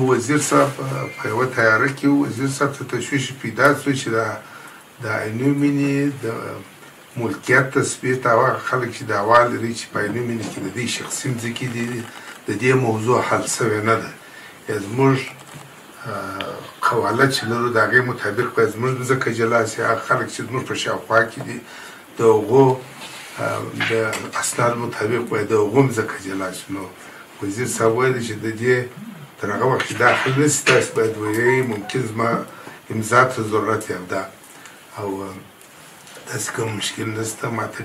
وزیر صاحب په یوه تیاره کې وزیر صاحب ته تشویش پیدا شو چې دا د عینو مینې د ملکیت تثبیت او هغه خلک چې دعوا لري چې په عینو مینې کې د دوی شخصي مځکې دي د دې موضوع حل سوې نه ده یا زموږ قواله چې لرو د هغې مطابق باید زموږ مځکه جلا سي هغه خلک چې زموږ په شاوخوا کې دي د هغو د اسنادو مطابق وای د هغو مځکه جلا شي نو وزیر صاحب ویل چې د دې تر هغه وخت چې دا حل نه شي تاسو باید ویې ممکن زما امضا ته ضرورت یې همدا او داسې کوم مشکل نشته ماته